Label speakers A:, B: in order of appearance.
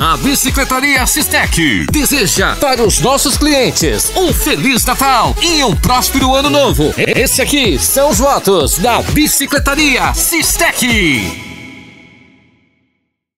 A: A Bicicletaria Sistec deseja para os nossos clientes um Feliz Natal e um próspero Ano Novo. Esse aqui são os votos da Bicicletaria Sistec.